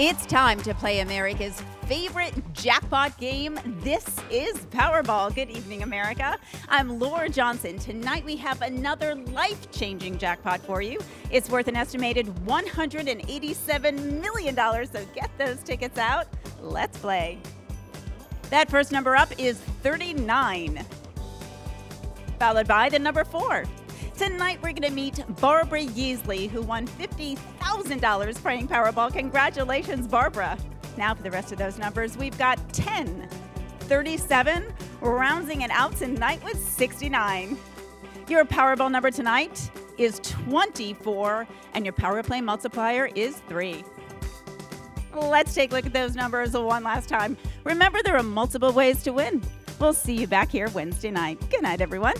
It's time to play America's favorite jackpot game. This is Powerball. Good evening, America. I'm Laura Johnson. Tonight we have another life changing jackpot for you. It's worth an estimated $187 million, so get those tickets out. Let's play. That first number up is 39, followed by the number four. Tonight, we're going to meet Barbara Yeasley, who won $50,000 playing Powerball. Congratulations, Barbara. Now, for the rest of those numbers, we've got 10, 37, rounding it out tonight with 69. Your Powerball number tonight is 24, and your Power Play multiplier is 3. Let's take a look at those numbers one last time. Remember, there are multiple ways to win. We'll see you back here Wednesday night. Good night, everyone.